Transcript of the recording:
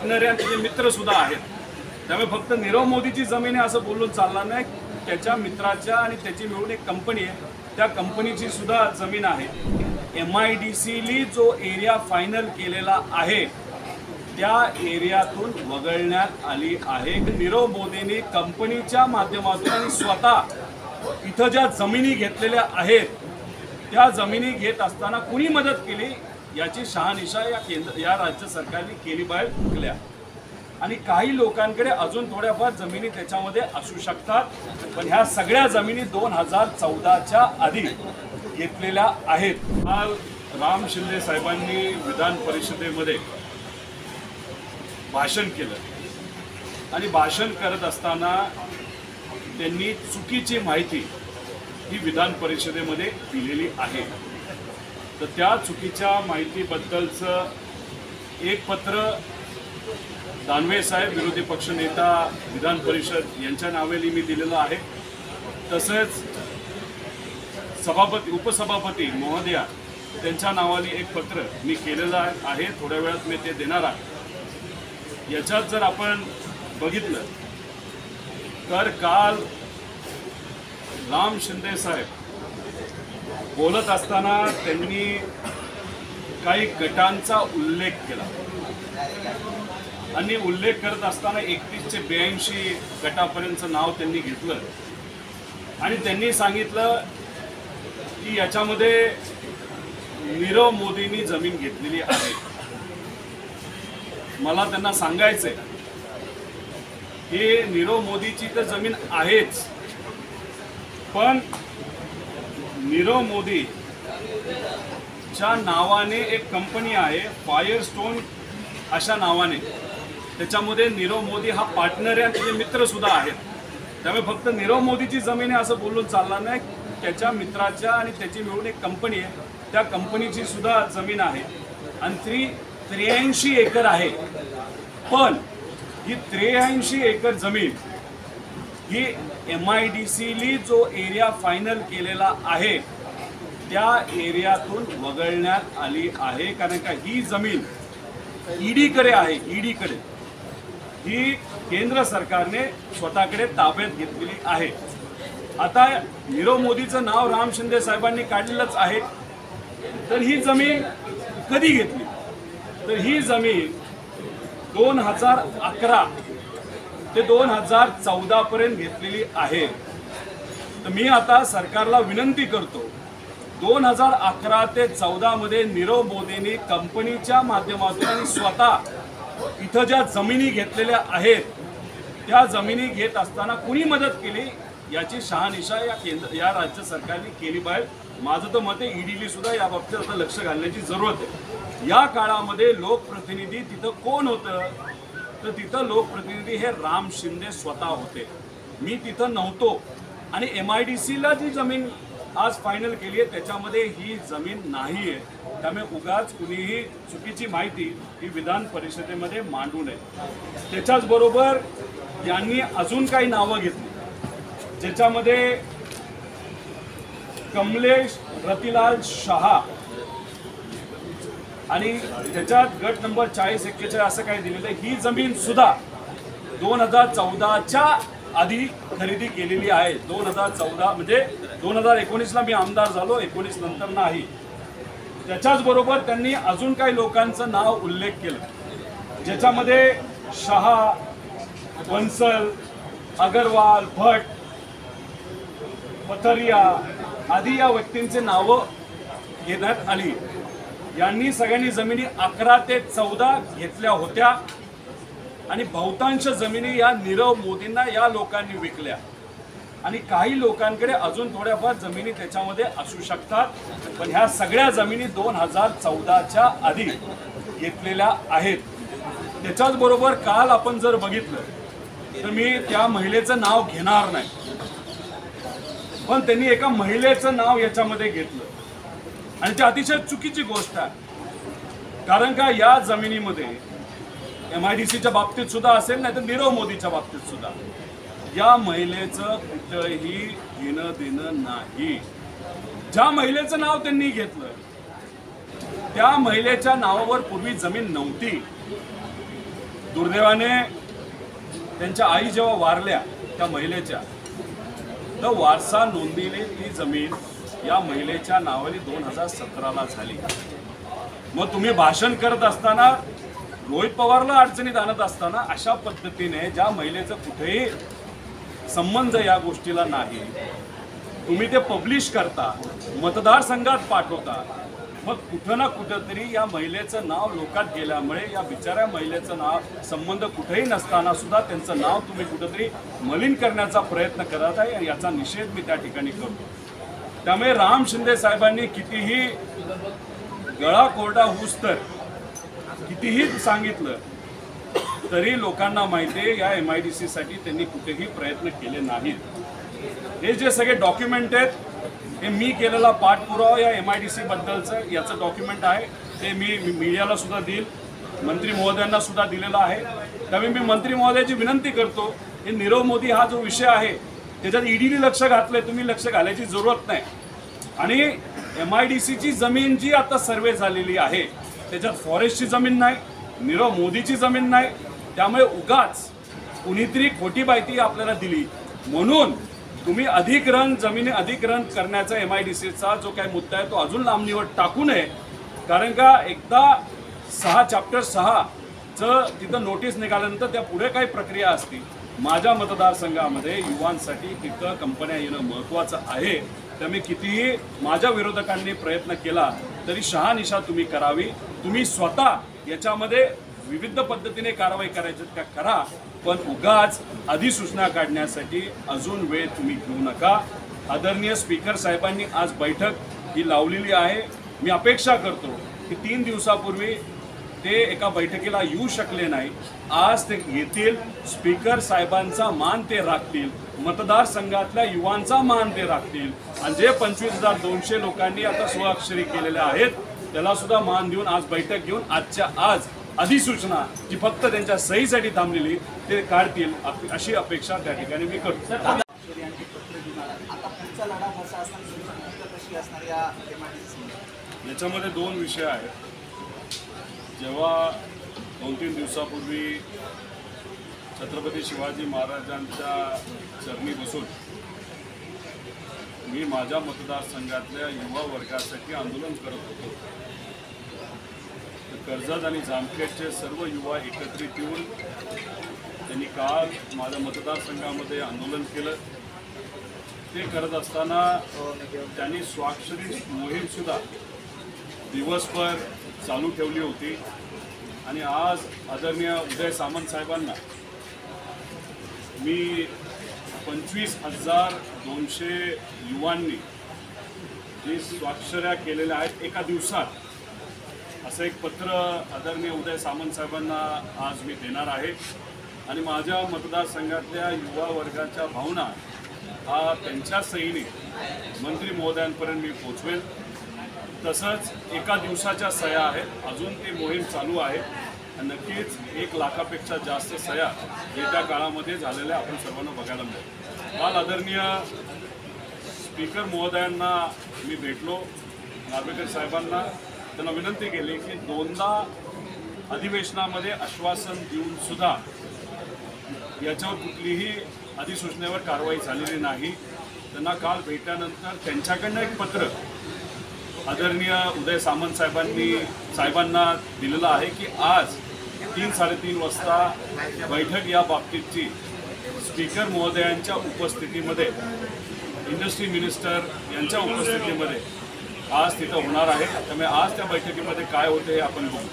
असणाऱ्या त्याचे मित्र सुद्धा आहेत त्यामुळे फक्त नीरव मोदीची जमीन आहे असं बोलून चालणार नाही. त्याच्या मित्राच्या आणि त्याची मिळून एक कंपनी आहे. त्या कंपनीची सुद्धा जमीन आहे. एम आय डी सीली जो एरिया फायनल केलेला आहे त्या एरियातून वगळण्यात आली आहे. नीरव मोदींनी कंपनीच्या माध्यमातून आणि स्वतः इथं ज्या जमिनी घेतलेल्या आहेत त्या जमिनी घेत असताना कुणी मदत केली? याची शहानिशा या केंद्र या राज्य सरकारने केली बाहेर चुकल्या आणि काही लोकांकडे अजून थोड्याफार जमिनी त्याच्यामध्ये असू शकतात पण ह्या सगळ्या जमिनी दोन हजार चौदाच्या आधी घेतलेल्या आहेत. काल राम शिंदे साहेबांनी विधान परिषदेमध्ये भाषण केलं. आणि भाषण करत असताना त्यांनी चुकीची माहिती ही विधान परिषदेमध्ये दिलेली आहे. तर त्या चुकीच्या माहितीबद्दलचं एक पत्र दानवे साहेब विरोधी पक्षनेता विधान परिषद यांच्या नावेली मी दिलेलं आहे. तसेच सभापती उपसभापती महोदया त्यांच्या नावाने एक पत्र मी केलेलं आहे. थोड्या वेळात मी ते देणार आहे. याच्यात जर आपण बघितलं तर काल राम शिंदे साहेब बोलत असताना त्यांनी काही गटांचा उल्लेख केला. आणि उल्लेख करत असताना एकतीस ते ब्याऐंशी गटापर्यंतचं नाव त्यांनी घेतलं. आणि त्यांनी सांगितलं की याच्यामध्ये नीरव मोदींनी जमीन घेतलेली आहे. मला त्यांना सांगायचंय की नीरव मोदीची तर जमीन आहेच पण नीरव मोदी च्या नावाने एक कंपनी आहे फायरस्टोन अशा नावाने. त्याच्यामध्ये नीरव मोदी हा पार्टनर आहे आणि त्याचे मित्रसुद्धा आहेत. त्यामुळे फक्त नीरव मोदीची जमीन आहे असं बोलून चालणार नाही. त्याच्या मित्राच्या आणि त्याची मिळून एक कंपनी आहे. त्या कंपनीची सुद्धा जमीन आहे. आणि ती त्र्याऐंशी एकर आहे. पण ही त्र्याऐंशी एकर जमीन ही एम आय डी सीली जो एरिया फायनल केलेला आहे त्या एरियातून वगळण्यात आली आहे. कारण का ही जमीन ईडीकडे आहे ईडीकडे. ही केंद्र सरकारने स्वतःकडे ताब्यात घेतलेली आहे. आता नीरव मोदीचं नाव राम शिंदे साहेबांनी काढलेलंच आहे. तर ही जमीन कधी घेतली? तर ही जमीन दोन हजार अकरा ते दोन हजार चौदा पर्यंत घेतलेली आहे तर मी आता सरकारला विनंती करतो दोन हजार अकरा ते चौदा मध्ये नीरव मोदींनी कंपनीच्या माध्यमातून आणि स्वतः इथं ज्या जमिनी घेतलेल्या आहेत त्या जमिनी घेत असताना कुणी मदत केली? याची शहानिशा या केंद्र या राज्य सरकारने केली पाहिजे. माझं तर मत आहे ईडीली सुद्धा या बाबतीत आता लक्ष घालण्याची जरूरत आहे. या काळामध्ये लोकप्रतिनिधी तिथं कोण होतं? तर तिथं लोकप्रतिनिधी हे राम शिंदे स्वतः होते. मी तिथं नव्हतो. आणि एम आय डी सीला जी जमीन आज फायनल केली आहे त्याच्यामध्ये ही जमीन नाही आहे. त्यामुळे उगाच कुणीही चुकीची माहिती ही विधान परिषदेमध्ये मांडू नये. त्याच्याचबरोबर यांनी अजून काही नावं घेतली. ज्याच्यामध्ये कमलेश रतिलाल शहा आणि त्याच्यात गट नंबर चाळीस एक्केचाळीस असं काही दिलेलं आहे. ही जमीन सुद्धा दोन हजार चौदाच्या आधी खरेदी केलेली आहे. दोन हजार चौदा म्हणजे दोन हजार एकोणीसला मी आमदार झालो एकोणीस नंतर नाही. त्याच्याचबरोबर त्यांनी अजून काही लोकांचं नाव उल्लेख केलं. ज्याच्यामध्ये शहा बन्सल अगरवाल भट पथरिया आदी या व्यक्तींचे नावं घेण्यात आली. यांनी सगळ्यांनी जमिनी अकरा ते चौदा घेतल्या होत्या. आणि बहुतांश जमिनी या नीरव मोदींना या लोकांनी विकल्या. आणि काही लोकांकडे अजून थोड्याफार जमिनी त्याच्यामध्ये असू शकतात. पण ह्या सगळ्या जमिनी दोन हजार चौदाच्या आधी घेतलेल्या आहेत. त्याच्याच बरोबर काल आपण जर बघितलं तर मी त्या महिलेचं नाव घेणार नाही. पण त्यांनी एका महिलेचं नाव याच्यामध्ये घेतलं. आणि ती अतिशय चुकीची गोष्ट आहे. कारण का या जमिनीमध्ये एम आय डी सीच्या बाबतीत सुद्धा असेल नाही तर नीरव मोदीच्या बाबतीत सुद्धा. या महिलेचं कुठंही घेणं देणं नाही. ज्या महिलेचं नाव त्यांनी घेतलं त्या महिलेच्या नावावर पूर्वी जमीन नव्हती. दुर्दैवाने त्यांच्या आई जेव्हा वारल्या त्या महिलेच्या तर वारसा नोंदीने ती जमीन या महिलेच्या नावाने दोन हजार सतराला झाली. मग तुम्ही भाषण करत असताना रोहित पवारला अडचणीत आणत असताना अशा पद्धतीने ज्या महिलेचं कुठेही संबंध या गोष्टीला नाही तुम्ही ते पब्लिश करता मतदारसंघात पाठवता. मग कुठं ना कुठंतरी या महिलेचं नाव लोकात गेल्यामुळे या बिचाऱ्या महिलेचं नाव संबंध कुठेही नसताना सुद्धा त्यांचं नाव तुम्ही कुठंतरी मलिन करण्याचा प्रयत्न करत आहे आणि याचा निषेध मी त्या ठिकाणी करतो. त्यामुळे राम शिंदे साहेबांनी कितीही गळा कोरडा होऊस तर कितीही सांगितलं तरी लोकांना माहिती आहे या एम आय डी सीसाठी त्यांनी कुठेही प्रयत्न केले नाहीत. हे जे सगळे डॉक्युमेंट आहेत हे मी केलेला पाठपुरावा या एम आय डी सीबद्दलचं याचं डॉक्युमेंट आहे. ते मी मीडियाला सुद्धा देईल मंत्री महोदयांना सुद्धा दिलेलं आहे. त्यामुळे मी मंत्री महोदयाची विनंती करतो हे नीरव मोदी हा जो विषय आहे त्याच्यात ईडीने लक्ष घातलंय तुम्ही लक्ष घालायची जरूरत नाही. आणि एम आय डी सीची जमीन जी आता सर्वे झालेली आहे त्याच्यात फॉरेस्टची जमीन नाही नीरव मोदीची जमीन नाही त्यामुळे उगाच कुणीतरी खोटी माहिती आपल्याला दिली. म्हणून तुम्ही अधिग्रहण जमिनी अधिग्रहण करण्याचा एम आय डी सीचा जो काही मुद्दा आहे तो अजून लांबणीवर टाकू नये. कारण का एकदा सहा चॅप्टर सहाचं तिथं नोटीस निघाल्यानंतर त्या पुढे काही प्रक्रिया असतील. माझ्या मतदारसंघामध्ये युवांसाठी तिथं कंपन्या येणं महत्त्वाचं आहे. त्यामुळे कितीही माझ्या विरोधकांनी प्रयत्न केला तरी शहानिशा तुम्ही करावी. तुम्ही स्वतः याच्यामध्ये विविध पद्धतीने कारवाई करायची का करा पण उगाच अधिसूचना काढण्यासाठी अजून वेळ तुम्ही घेऊ नका. आदरणीय स्पीकर साहेबांनी आज बैठक ही लावलेली आहे. मी अपेक्षा करतो की तीन दिवसापूर्वी ते एका बैठकीला येऊ शकले नाही. आज ते येतील. स्पीकर साहेबांचा मान ते राखतील. मतदारसंघातल्या युवांचा मान ते राखतील. आणि जे पंचवीस हजार दोनशे लोकांनी आता स्वाक्षरी केलेल्या आहेत त्याला सुद्धा मान देऊन आज बैठक घेऊन आजच्या आज अधिसूचना जी फक्त त्यांच्या सहीसाठी थांबलेली ते काढतील. अशी अपेक्षा त्या ठिकाणी मी करतो. याच्यामध्ये दोन विषय आहेत. जेव्हा दोन तीन दिवसापूर्वी छत्रपती शिवाजी महाराजांच्या चरणी बसून मी माझ्या मतदारसंघातल्या युवा वर्गासाठी आंदोलन करत होतो कर्जत आणि जामखेडचे सर्व युवा एकत्रित येऊन त्यांनी काल माझ्या मतदारसंघामध्ये आंदोलन केलं. ते करत असताना त्यांनी स्वाक्षरी मोहीमसुद्धा दिवसभर चालू ठेवली होती. आणि आज आदरणीय उदय सामंत साहेबांना मी पंचवीस हजार दोनशे युवांनी जी स्वाक्षऱ्या केलेल्या आहेत एका दिवसात असं एक पत्र आदरणीय उदय सामंत साहेबांना आज मी देणार आहे. आणि माझ्या मतदारसंघातल्या युवा वर्गाच्या भावना हा त्यांच्या सहीने मंत्री महोदयांपर्यंत मी पोचवेल. तसंच एका दिवसाच्या सह्या आहेत. अजून ती मोहीम चालू आहे. नक्कीच एक लाखापेक्षा जास्त सह्या येत्या काळामध्ये झालेल्या आपण सर्वांना बघायला मिळेल. काल आदरणीय स्पीकर महोदयांना मी भेटलो. नार्वेकर साहेबांना त्यांना विनंती केली की दोनदा अधिवेशनामध्ये आश्वासन देऊन सुद्धा याच्यावर कुठलीही अधिसूचनेवर कारवाई झालेली नाही. त्यांना काल भेटल्यानंतर त्यांच्याकडनं एक पत्र आदरणीय उदय सामंत साहेबांनी साहेबांना दिलेलं आहे की आज तीन साडेतीन वाजता बैठक या बाबतीतची स्पीकर महोदयांच्या उपस्थितीमध्ये इंडस्ट्री मिनिस्टर यांच्या उपस्थितीमध्ये आज तिथं होणार आहे. त्यामुळे आज त्या बैठकीमध्ये काय होते हे आपण बघू.